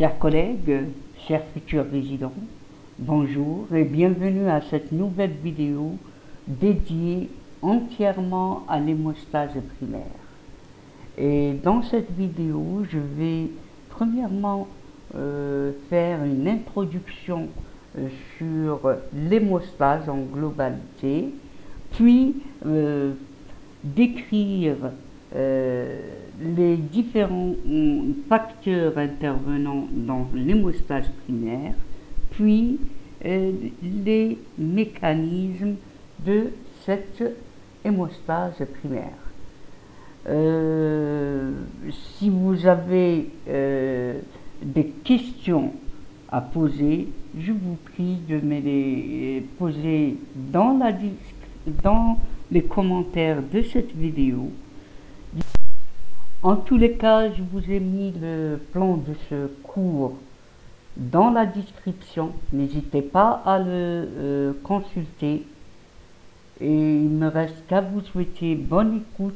Chers collègues, chers futurs résidents, bonjour et bienvenue à cette nouvelle vidéo dédiée entièrement à l'hémostase primaire. Et dans cette vidéo, je vais premièrement euh, faire une introduction euh, sur l'hémostase en globalité, puis euh, décrire les différents facteurs intervenant dans l'hémostase primaire, puis les mécanismes de cette hémostase primaire. Euh, si vous avez euh, des questions à poser, je vous prie de me les poser dans, la, dans les commentaires de cette vidéo. En tous les cas, je vous ai mis le plan de ce cours dans la description. N'hésitez pas à le euh, consulter. Et il me reste qu'à vous souhaiter bonne écoute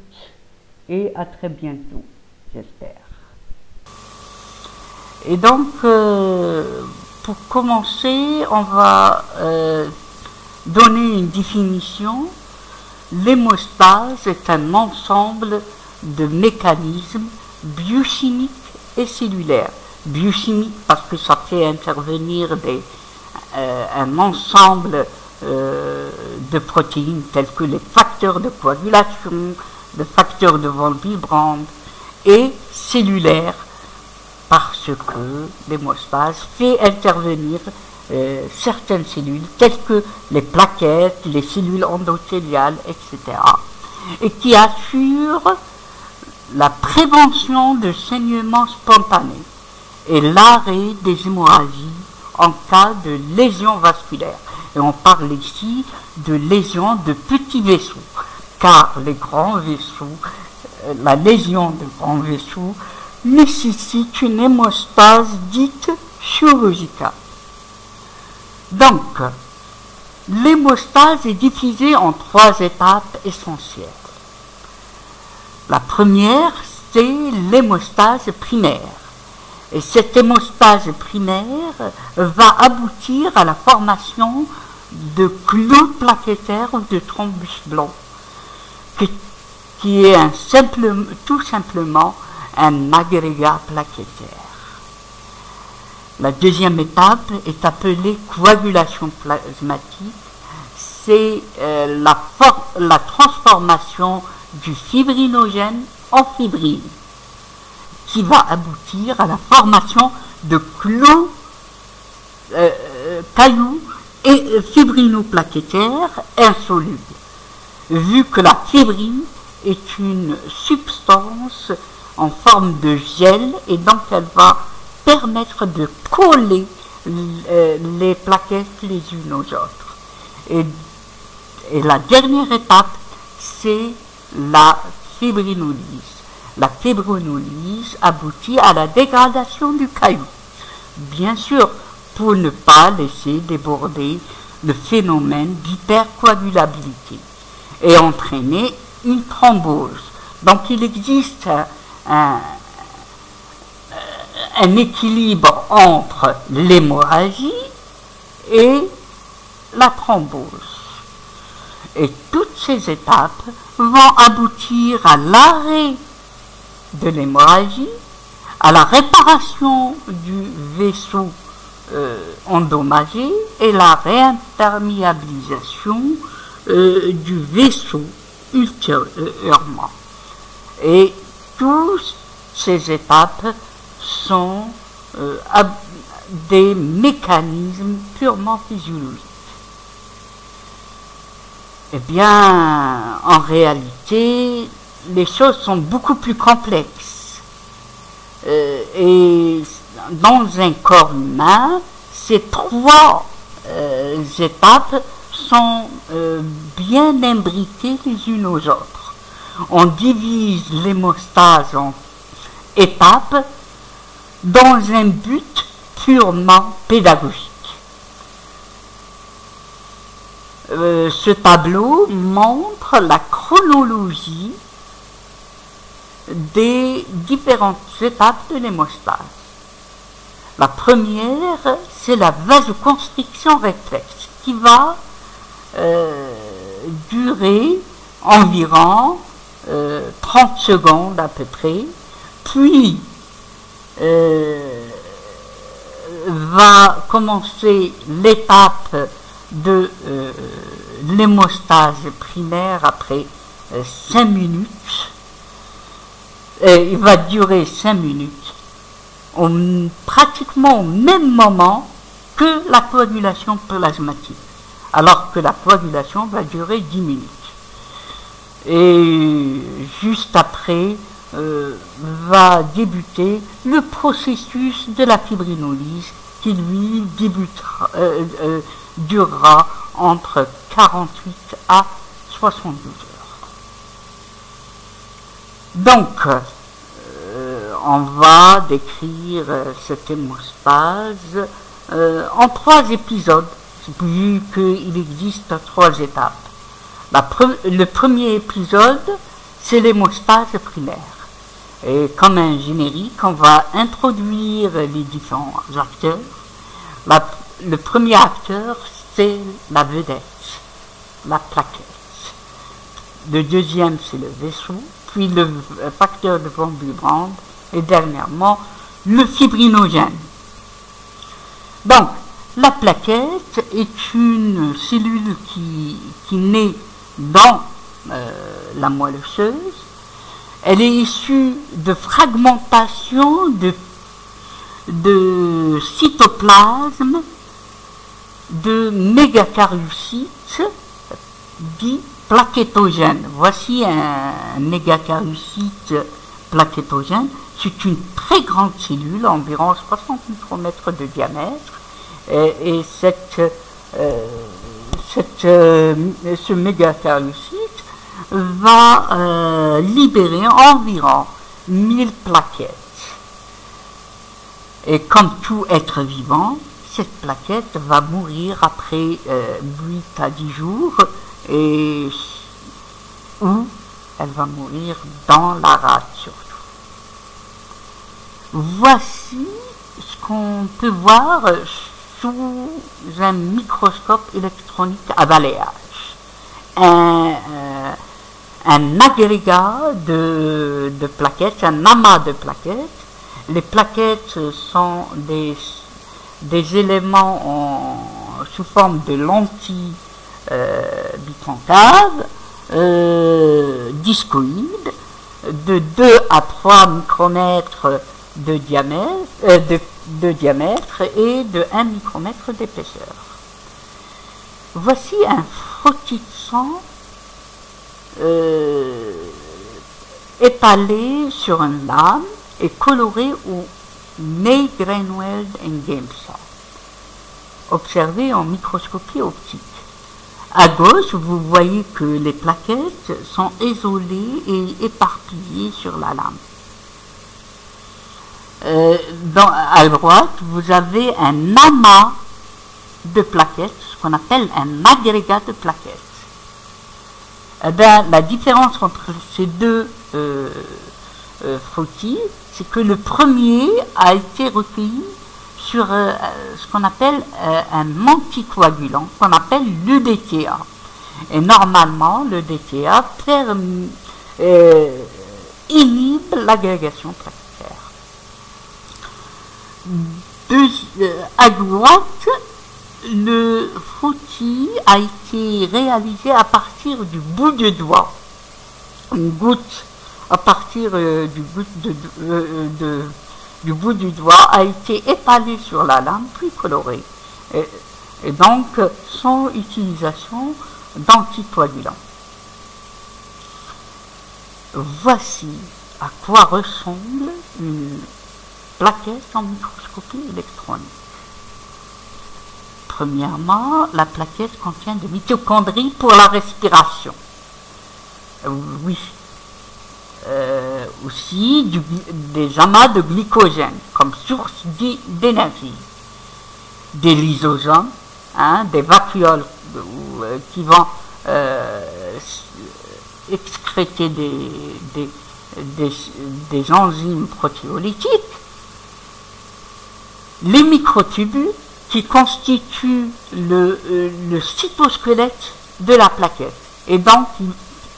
et à très bientôt, j'espère. Et donc, euh, pour commencer, on va euh, donner une définition. L'hémostase est un ensemble de mécanismes biochimiques et cellulaires. Biochimiques parce que ça fait intervenir euh, un ensemble de protéines tels que les facteurs de coagulation, de facteurs de vol vibrante et cellulaire parce que l'hémostase fait intervenir euh, certaines cellules telles que les plaquettes, les cellules endothéliales, etc. et qui assurent la prévention de saignements spontanés et l'arrêt des hémorragies en cas de lésions vasculaires. Et on parle ici de lésions de petits vaisseaux car les grands vaisseaux, euh, la lésion de grands vaisseaux, nécessite une hémostase dite chirurgicale. Donc, l'hémostase est divisée en trois étapes essentielles. La première, c'est l'hémostase primaire. Et cette hémostase primaire va aboutir à la formation de clous plaquettaires ou de thrombus blancs qui est tout simplement un agrégat plaquettaire. La deuxième étape est appelée coagulation plasmatique. C'est euh, la, transformation du fibrinogène en fibrine qui va aboutir à la formation de clous, euh, euh, cailloux et fibrinoplaquettaires insolubles vu que la fibrine est une substance en forme de gel et donc elle va permettre de coller euh, les plaquettes les unes aux autres. Et, la dernière étape, c'est la fibrinolyse. La fibrinolyse aboutit à la dégradation du caillou. Bien sûr, pour ne pas laisser déborder le phénomène d'hypercoagulabilité et entraîner une thrombose. Donc il existe un, un équilibre entre l'hémorragie et la thrombose. Et toutes ces étapes vont aboutir à l'arrêt de l'hémorragie, à la réparation du vaisseau euh, endommagé et la réimperméabilisation euh, du vaisseau ultérieurement. Et toutes ces étapes sont euh, des mécanismes purement physiologiques. Eh bien, en réalité, les choses sont beaucoup plus complexes. Euh, et dans un corps humain, ces trois étapes sont euh, bien imbriquées les unes aux autres. On divise l'hémostase en étapes dans un but purement pédagogique. Euh, ce tableau montre la chronologie des différentes étapes de l'hémostase. La première, c'est la vasoconstriction réflexe qui va euh, durer environ 30 euh, secondes à peu près, puis va commencer l'étape de l'hémostase primaire après 5 minutes. Il va durer 5 minutes pratiquement au même moment que la coagulation plasmatique, alors que la coagulation va durer 10 minutes. Et juste après euh, va débuter le processus de la fibrinolyse qui lui débutera, euh, euh, durera entre 48 à 72 heures. Donc, on va décrire euh, cette hémostase euh, en trois épisodes, vu qu'il existe trois étapes. le premier épisode, c'est l'hémostase primaire. Et comme un générique, on va introduire les différents acteurs. Le premier acteur, c'est la vedette, la plaquette. Le deuxième, c'est le vaisseau, puis le facteur de von Willebrand, et dernièrement le fibrinogène. Donc, la plaquette est une cellule qui, naît dans euh, la moelle osseuse. Elle est issue de fragmentation de, de cytoplasme de mégacariocytes dits plaquettogènes. Voici un mégacariocyte plaquettogène c'est une très grande cellule, environ 60 micromètres de diamètre, et, cette, euh, euh, ce mégacariocyte va euh, libérer environ 1000 plaquettes. Et comme tout être vivant, cette plaquette va mourir après 8 à 10 jours, et ou elle va mourir dans la rate Voici ce qu'on peut voir sous un microscope électronique à balayage. Un, euh, un agrégat de, plaquettes, un amas de plaquettes. Les plaquettes sont des, des éléments sous forme de lentilles euh, euh, discoïdes, de 2 à 3 micromètres de diamètre, euh, de, diamètre et de 1 micromètre d'épaisseur. Voici un frottis de sang euh, étalé sur une lame et coloré au May Greenwald Gamesa, observé en microscopie optique. À gauche, vous voyez que les plaquettes sont isolées et éparpillées sur la lame. Euh, dans, à droite, vous avez un amas de plaquettes, ce qu'on appelle un agrégat de plaquettes. Eh bien, la différence entre ces deux euh, euh c'est que le premier a été recueilli sur euh, ce qu'on appelle un anticoagulant, qu'on appelle l'UDTA. Et normalement, l'UDTA inhibe l'agrégation plaquettes. Euh, à droite, le frottis a été réalisé à partir du bout du doigt. Une goutte à partir euh, du, bout euh, de, du bout du doigt a été étalée sur la lame puis colorée. Et, donc sans utilisation d'anticoagulants. Voici à quoi ressemble une plaquettes en microscopie électronique. Premièrement, la plaquette contient des mitochondries pour la respiration. Euh, oui. Euh, aussi des amas de glycogène comme source d'énergie. Des lysosomes, hein, des vacuoles euh, qui vont excréter des, enzymes protéolytiques les microtubules qui constituent euh, le cytosquelette de la plaquette. Et donc,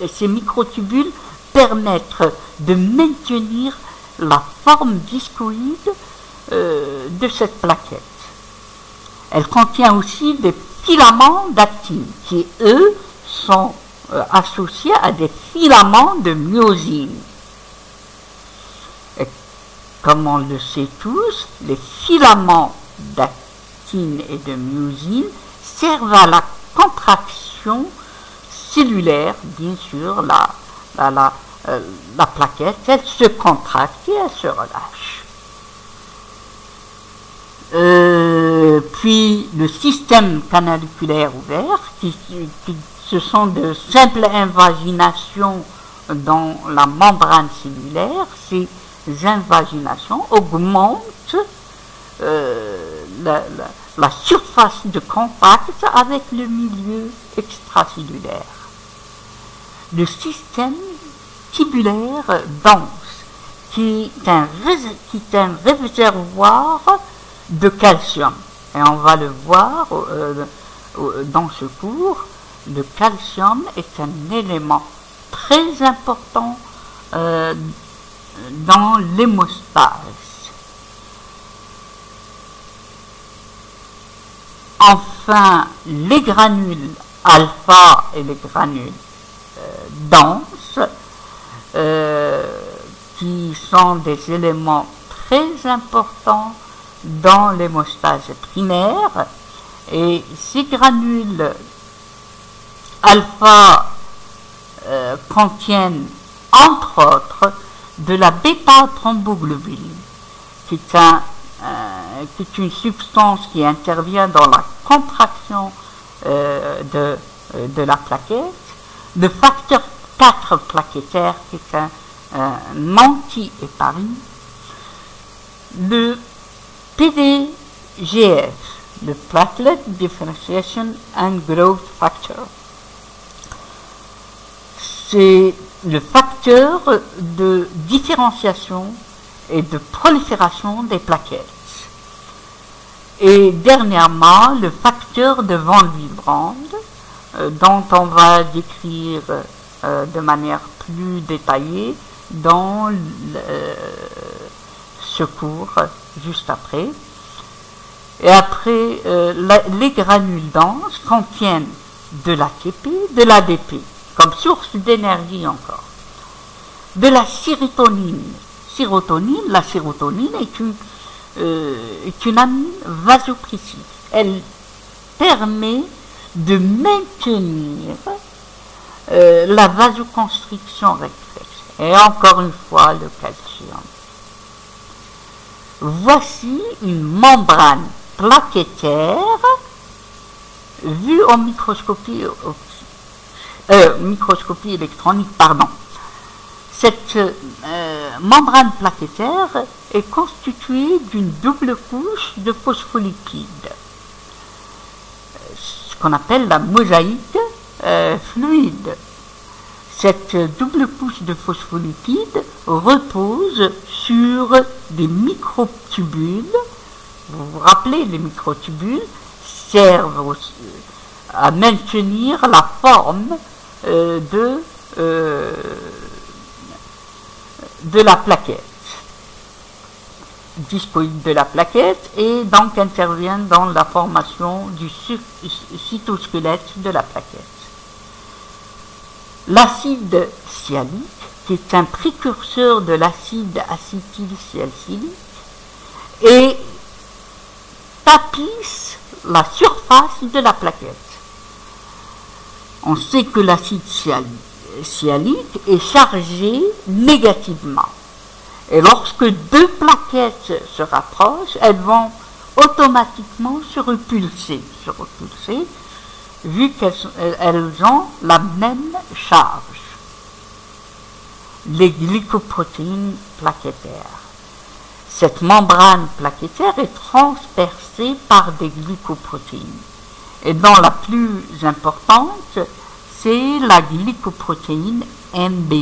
ces microtubules permettent de maintenir la forme discoïde euh, de cette plaquette. Elle contient aussi des filaments d'actine qui, eux, sont euh, associés à des filaments de myosine. Et comme on le sait tous, les filaments d'actine et de myosine servent à la contraction cellulaire, bien sûr, la, euh, la plaquette, elle se contracte et elle se relâche. Euh, puis le système canaliculaire ouvert, qui, ce sont de simples invaginations dans la membrane cellulaire, ces invaginations augmentent euh, la, surface de contact avec le milieu extracellulaire. Le système tubulaire dense, qui est un, réservoir de calcium. Et on va le voir euh, dans ce cours, le calcium est un élément très important euh, dans l'hémostase. Enfin, les granules alpha et les granules euh, qui sont des éléments très importants dans l'hémostase primaire et ces granules alpha euh, contiennent entre autres de la est, euh, qui est, une substance qui intervient dans la contraction euh, de, de, la plaquette, le facteur 4 plaquettaire qui est un, un anti-épargne, le PDGF, le Platelet Differentiation and Growth Factor. C'est le facteur de différenciation et de prolifération des plaquettes. Et dernièrement, le facteur de Van Willebrand, euh, dont on va décrire euh, de manière plus détaillée dans le, ce cours juste après. Et après, euh, les granules denses contiennent de l'ATP, de l'ADP, comme source d'énergie encore. De la sérotonine. La sérotonine est une, euh, est une amine vasopressive. Elle permet de maintenir euh, la vasoconstriction réflexe. Et encore une fois, le calcium. Voici une membrane plaquettaire vue en microscopie, euh, microscopie électronique. Pardon. Cette euh, membrane plaquettaire est constituée d'une double couche de phospholipides, ce qu'on appelle la mosaïque euh, fluide. Cette double couche de phospholipides repose sur des microtubules. Vous vous rappelez, les microtubules servent à maintenir la forme euh, de, euh, de la plaquette, discoïde de la plaquette, et donc interviennent dans la formation du cytosquelette de la plaquette. L'acide sialique, qui est un précurseur de l'acide acétylsalicylate, et tapisse la surface de la plaquette. On sait que l'acide sialique est chargé négativement. Et lorsque deux plaquettes se rapprochent, elles vont automatiquement se repulser vu qu'elles ont la même charge. Les glycoprotéines plaquettaires. Cette membrane plaquettaire est transpercée par des glycoprotéines. Et dont la plus importante, c'est la glycoprotéine MB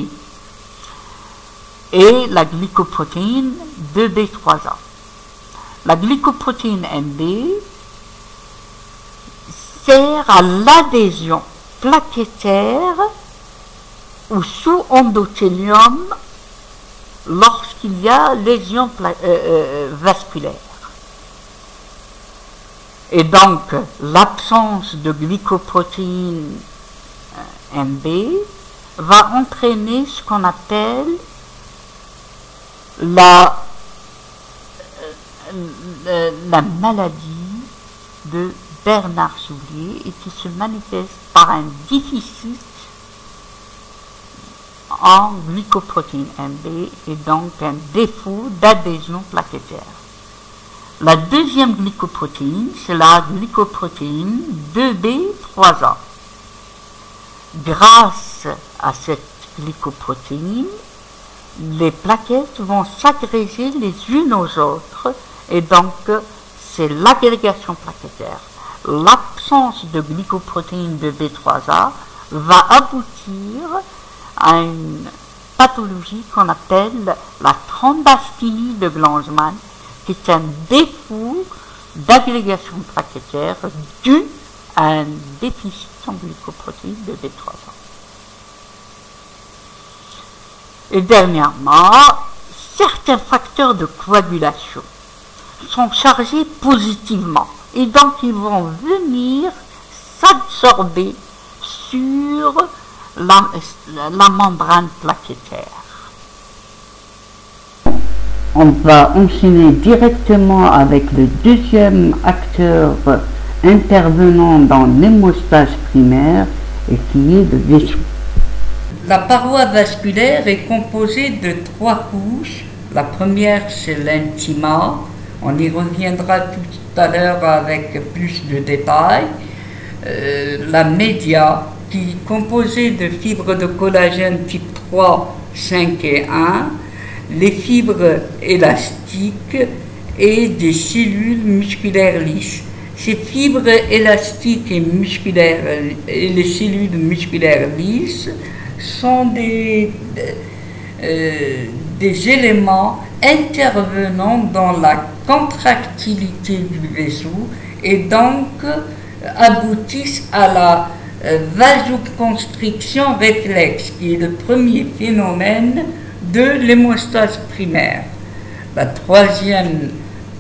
et la glycoprotéine 2B3A. la glycoprotéine MB sert à l'adhésion plaquettaire ou sous-endothélium lorsqu'il y a lésion euh, euh, vasculaire. Et donc, l'absence de glycoprotéine euh, MB va entraîner ce qu'on appelle la, la maladie de Bernard Soulier et qui se manifeste par un déficit en glycoprotéine MB et donc un défaut d'adhésion plaquettaire. La deuxième glycoprotéine, c'est la glycoprotéine 2B3A. Grâce à cette glycoprotéine, les plaquettes vont s'agréger les unes aux autres et donc c'est l'agrégation plaquettaire. L'absence de glycoprotéine de B3A va aboutir à une pathologie qu'on appelle la thrombasténie de Glanzmann, qui est un défaut d'agrégation plaquettaire dû à un déficit en glycoprotéine de B3A. Et dernièrement, certains facteurs de coagulation sont chargés positivement et donc ils vont venir s'absorber sur la, membrane plaquettaire. On va enchaîner directement avec le deuxième acteur intervenant dans l'hémostase primaire et qui est le vaisseau. La paroi vasculaire est composée de trois couches. La première, c'est l'intima. On y reviendra tout à l'heure avec plus de détails. Euh, la média, qui est composée de fibres de collagène type 3, 5 et 1, les fibres élastiques et des cellules musculaires lisses. Ces fibres élastiques et musculaires les cellules musculaires lisses sont des, euh, des éléments intervenant dans la contractilité du vaisseau et donc aboutissent à la euh, vasoconstriction réflexe, qui est le premier phénomène de l'hémostase primaire. La troisième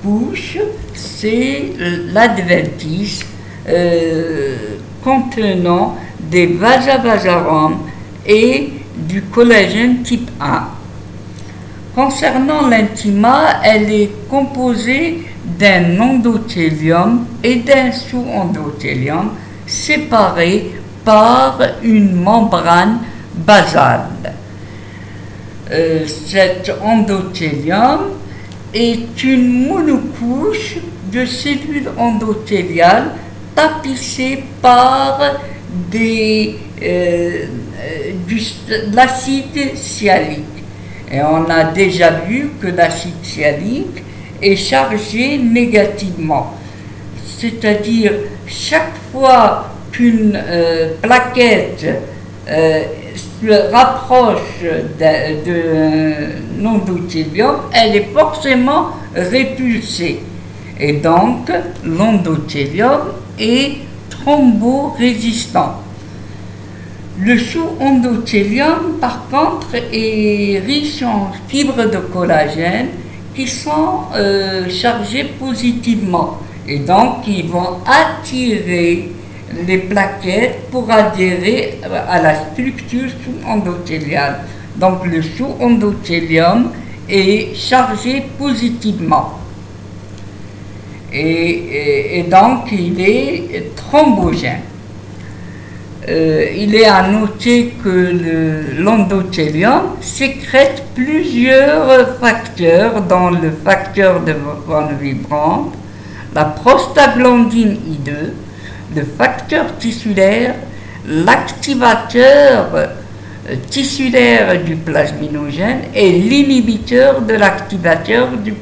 couche, c'est l'adventice euh, contenant des vasavasaromes et du collagène type 1. Concernant l'intima, elle est composée d'un endothélium et d'un sous-endothélium séparés par une membrane basale. Euh, cet endothélium est une monocouche de cellules endothéliales tapissées par des, euh, de l'acide sialique. Et on a déjà vu que l'acide sialique est chargé négativement. C'est-à-dire, chaque fois qu'une euh, plaquette euh, se rapproche de, endothélium, elle est forcément répulsée. Et donc, l'endothélium est thromborésistant. Le sous-endothélium, par contre, est riche en fibres de collagène qui sont euh, chargées positivement. Et donc, ils vont attirer les plaquettes pour adhérer à la structure sous-endothéliale. Donc, le sous-endothélium est chargé positivement. Et, donc, il est thrombogène. Euh, il est à noter que l'endothélium sécrète plusieurs facteurs, dont le facteur de von Willebrand, la prostaglandine I2, le facteur tissulaire, l'activateur euh, tissulaire du plasminogène et l'inhibiteur de l'activateur du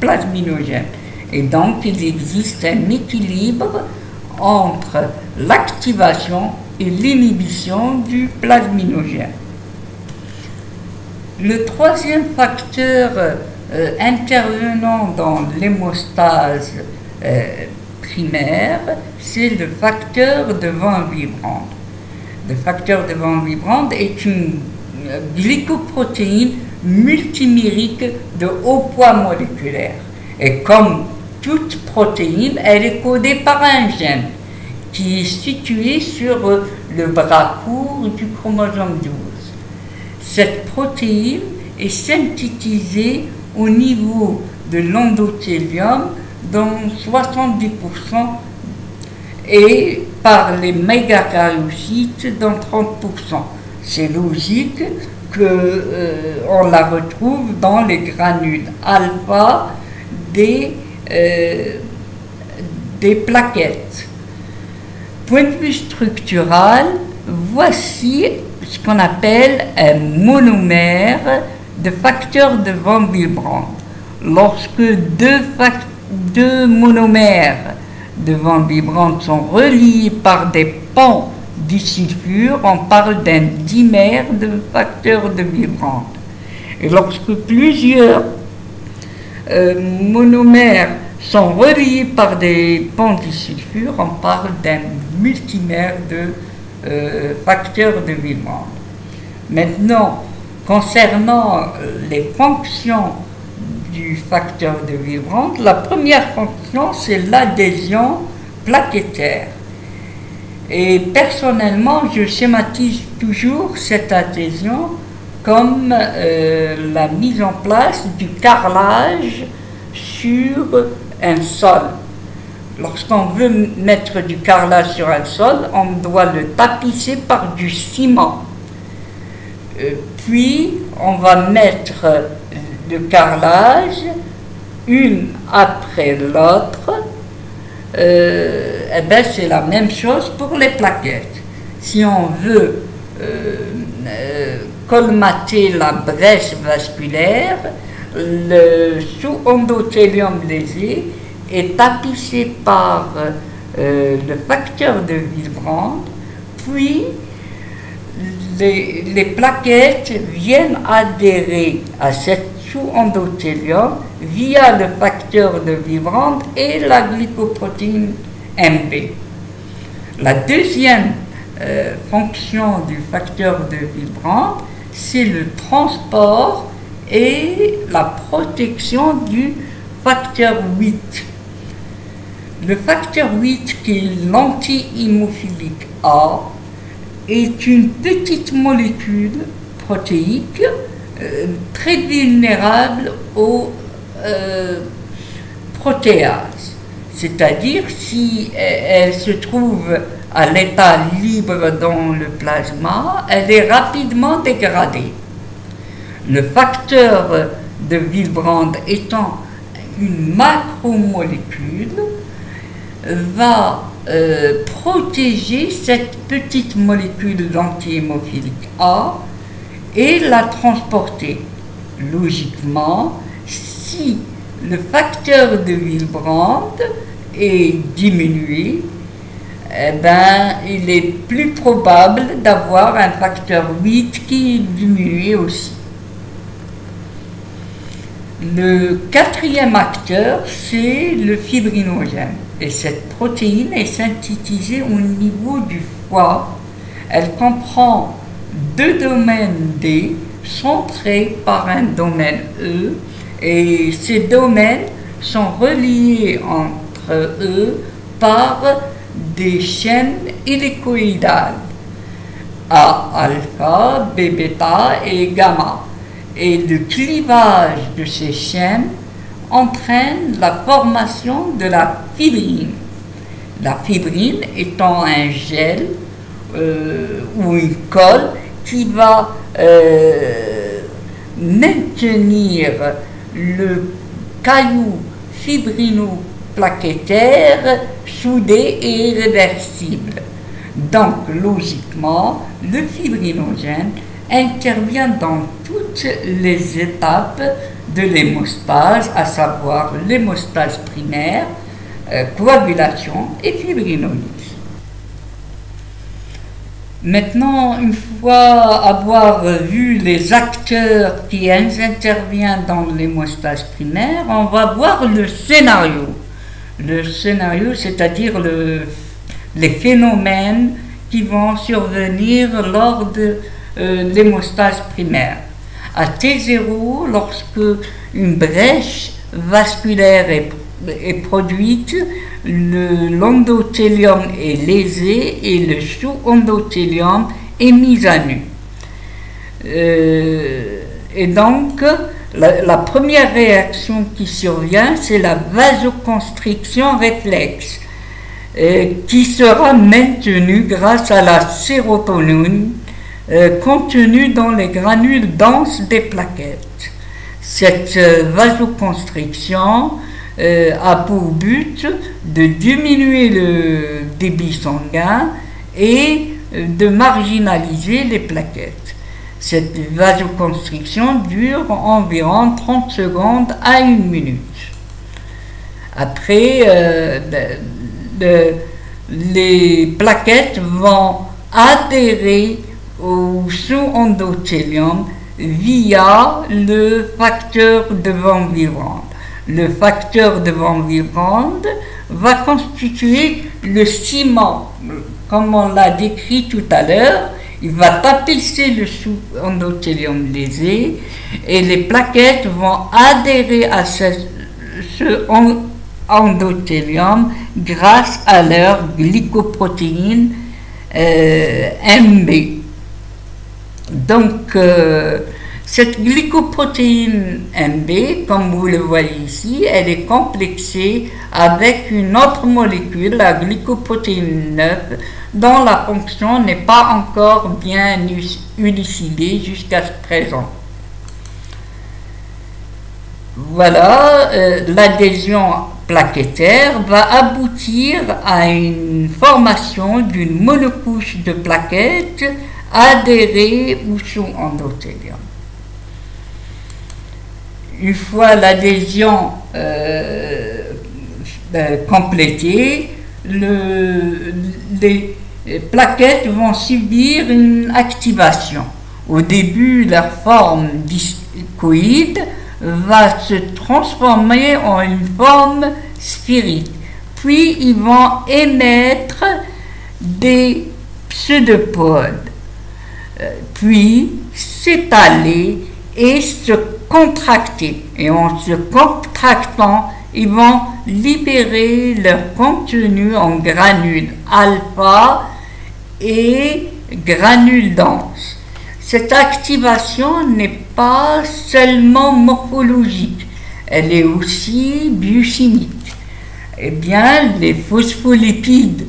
plasminogène. Et donc il existe un équilibre entre l'activation et l'inhibition du plasminogène. Le troisième facteur euh, intervenant dans l'hémostase euh, primaire, c'est le facteur de Van Wiebrand. Le facteur de Van Wiebrand est une glycoprotéine multimérique de haut poids moléculaire. Et comme toute protéine, elle est codée par un gène qui est situé sur le bras court du chromosome 12. Cette protéine est synthétisée au niveau de l'endothélium dans 70% et par les mégakaryocytes dans 30%. C'est logique qu'on euh, la retrouve dans les granules alpha des, euh, des plaquettes. Point de vue structural, voici ce qu'on appelle un monomère de facteurs de Van Willebrand. Lorsque deux, monomères de Van Willebrand sont reliés par des ponts disulfure, on parle d'un dimère de facteur de Willebrand. Et lorsque plusieurs euh, monomères sont reliés par des ponts disulfure, on parle d'un multimère de euh, facteur de Willebrand. Maintenant, concernant les fonctions du facteur de Willebrand, la première fonction, c'est l'adhésion plaquettaire. Et personnellement, je schématise toujours cette adhésion comme euh, la mise en place du carrelage sur un sol. Lorsqu'on veut mettre du carrelage sur un sol, on doit le tapisser par du ciment. Euh, puis, on va mettre le carrelage une après l'autre euh, eh ben, c'est la même chose pour les plaquettes. Si on veut euh, euh, colmater la brèche vasculaire, le sous-endothélium lésé est tapissé par le facteur de Willebrand, puis les, plaquettes viennent adhérer à cette sous-endothélium via le facteur de Willebrand et la glycoprotéine MB. La deuxième euh, fonction du facteur de Willebrand, c'est le transport et la protection du facteur 8. Le facteur 8, qui est l'anti-hémophilique A, est une petite molécule protéique euh, très vulnérable aux euh, protéases. C'est-à-dire si elle se trouve à l'état libre dans le plasma, elle est rapidement dégradée. Le facteur de Willebrand étant une macromolécule, va euh, protéger cette petite molécule d'antihémophilique A et la transporter. Logiquement, si le facteur de Willebrand est diminué, eh ben, il est plus probable d'avoir un facteur 8 qui est diminué aussi. Le quatrième acteur, c'est le fibrinogène. Et cette protéine est synthétisée au niveau du foie. Elle comprend deux domaines D centrés par un domaine E et ces domaines sont reliés entre eux par des chaînes hélicoïdales A alpha, B bêta et gamma. Et le clivage de ces chaînes entraîne la formation de la fibrine. La fibrine étant un gel euh, ou une colle qui va euh, maintenir le caillou fibrino-plaquettaire soudé et irréversible. Donc, logiquement, le fibrinogène intervient dans toutes les étapes de l'hémostase, à savoir l'hémostase primaire, euh, coagulation et fibrinolyse. Maintenant, une fois avoir vu les acteurs qui interviennent dans l'hémostase primaire, on va voir le scénario. Le scénario, c'est-à-dire le, les phénomènes qui vont survenir lors de euh, l'hémostase primaire. À T0, lorsque une brèche vasculaire est, est produite, l'endothélium est lésé et le sous-endothélium est mis à nu. Euh, et donc, la, première réaction qui survient, c'est la vasoconstriction réflexe, euh, qui sera maintenue grâce à la sérotonine euh, contenue dans les granules denses des plaquettes. Cette vasoconstriction euh, a pour but de diminuer le débit sanguin et de marginaliser les plaquettes. Cette vasoconstriction dure environ 30 secondes à une minute. Après, euh, les plaquettes vont adhérer au sous-endothélium via le facteur de Van Vivant le facteur de Van Wierbrand va constituer le ciment, comme on l'a décrit tout à l'heure. Il va tapisser le sous-endothélium lésé et les plaquettes vont adhérer à ce, endothélium grâce à leur glycoprotéine euh, MB. Donc, euh, cette glycoprotéine MB, comme vous le voyez ici, elle est complexée avec une autre molécule, la glycoprotéine 9, dont la fonction n'est pas encore bien élucidée jusqu'à présent. Voilà, euh, l'adhésion plaquettaire va aboutir à une formation d'une monocouche de plaquettes adhérées au sous-endothélium une fois l'adhésion euh, euh, complétée, les plaquettes vont subir une activation. Au début, leur forme discoïde va se transformer en une forme sphérique. Puis ils vont émettre des pseudopodes, euh, puis s'étaler et se contracter. Et en se contractant, ils vont libérer leur contenu en granules alpha et granules denses. Cette activation n'est pas seulement morphologique, elle est aussi biochimique. Eh bien, les phospholipides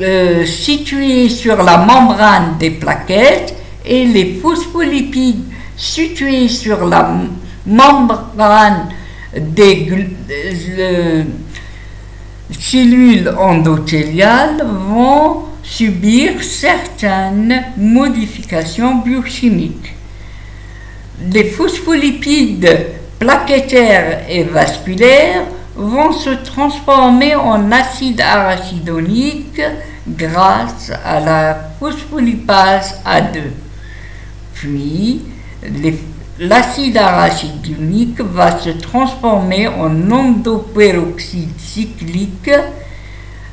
euh, situés sur la membrane des plaquettes et les phospholipides situés sur la membrane des euh, cellules endothéliales vont subir certaines modifications biochimiques. Les phospholipides plaquettaires et vasculaires vont se transformer en acide arachidonique grâce à la phospholipase A2. Puis, l'acide arachidonique va se transformer en endoperoxyde cyclique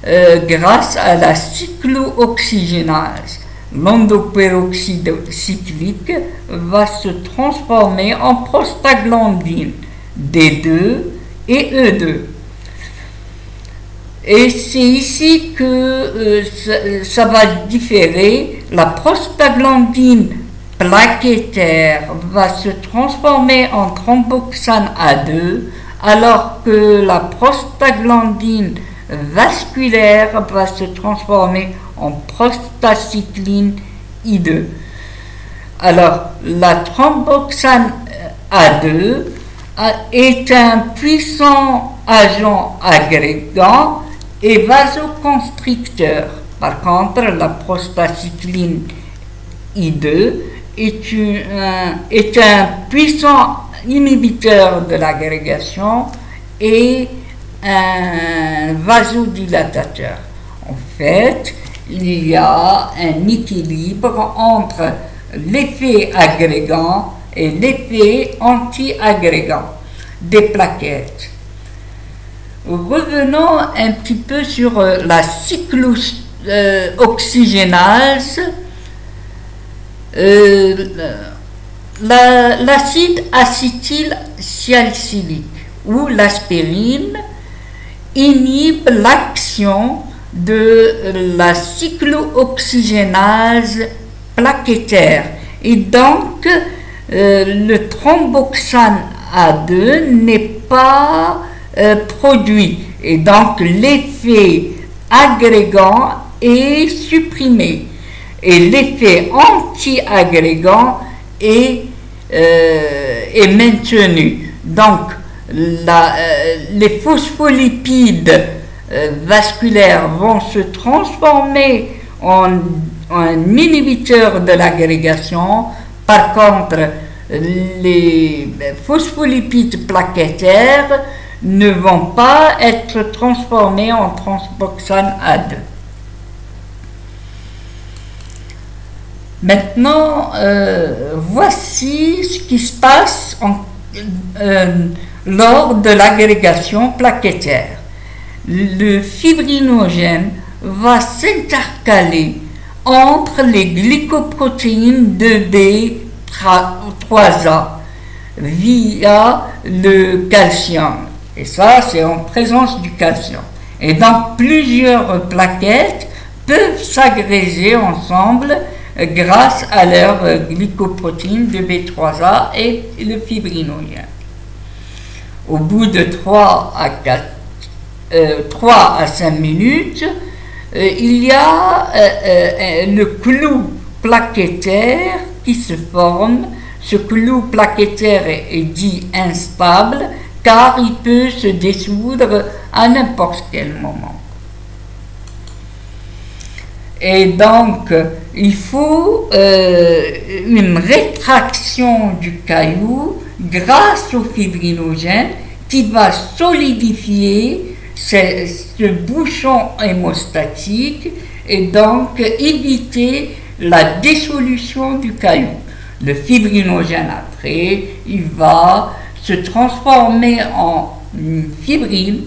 euh, grâce à la cyclooxygénase. L'endoperoxyde cyclique va se transformer en prostaglandine D2 et E2. Et c'est ici que euh, ça, va différer. La prostaglandine plaquettaire va se transformer en thromboxane A2 alors que la prostaglandine vasculaire va se transformer en prostacycline I2. Alors, la thromboxane A2 est un puissant agent agrégant et vasoconstricteur. Par contre, la prostacycline I2 est, un, puissant inhibiteur de l'agrégation et un vasodilatateur. En fait, il y a un équilibre entre l'effet agrégant et l'effet anti-agrégant des plaquettes. Revenons un petit peu sur euh, la cyclooxygénase. Euh, l'acide acétylsalicylate ou l'aspirine inhibe l'action de la cyclooxygénase plaquettaire. Et donc euh, le thromboxane A2 n'est pas euh, produit. Et donc l'effet agrégant est supprimé. Et l'effet anti-agrégant est, euh, est maintenu. Donc la, les phospholipides vasculaires vont se transformer en, en inhibiteur de l'agrégation. Par contre, les phospholipides plaquettaires ne vont pas être transformés en transboxane A2. Maintenant, euh, voici ce qui se passe euh, lors de l'agrégation plaquettaire. Le fibrinogène va s'intercaler entre les glycoprotéines de B3A via le calcium. Et ça, c'est en présence du calcium. Et donc, plusieurs plaquettes peuvent s'agréger ensemble grâce à leur glycoprotéine de B3A et le fibrinogène. Au bout de 3 à, 4, 3 euh, 5 minutes, euh, il y a euh, le clou plaquettaire qui se forme. Ce clou plaquettaire est dit instable car il peut se dissoudre à n'importe quel moment. Et donc, il faut euh, une rétraction du caillou grâce au fibrinogène qui va solidifier ce, bouchon hémostatique et donc éviter la dissolution du caillou. Le fibrinogène après, il va se transformer en une fibrine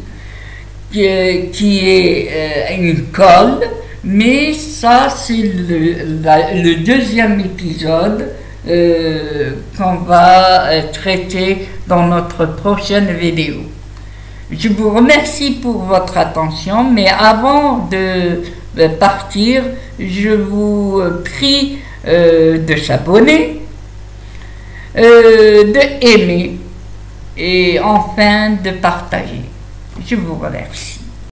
qui, est euh, une colle, mais ça c'est le, deuxième épisode euh, qu'on va euh, traiter dans notre prochaine vidéo. Je vous remercie pour votre attention, mais avant de, partir, je vous prie de s'abonner, de aimer et enfin de partager. Je vous remercie.